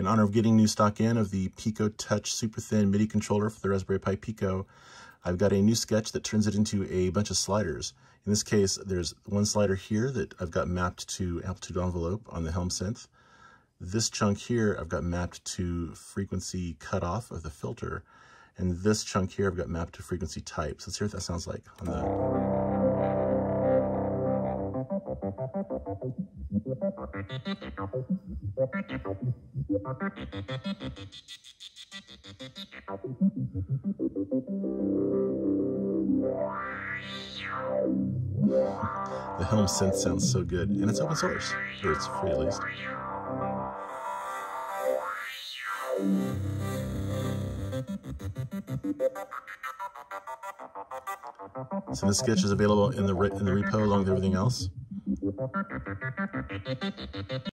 In honor of getting new stock in of the Pico Touch Super Thin MIDI controller for the Raspberry Pi Pico, I've got a new sketch that turns it into a bunch of sliders. In this case, there's one slider here that I've got mapped to amplitude envelope on the Helm synth. This chunk here I've got mapped to frequency cutoff of the filter. And this chunk here I've got mapped to frequency type. So let's hear what that sounds like on the... The Helm synth sounds so good, and it's open source, or it's free at least. So this sketch is available in the in the repo along with everything else.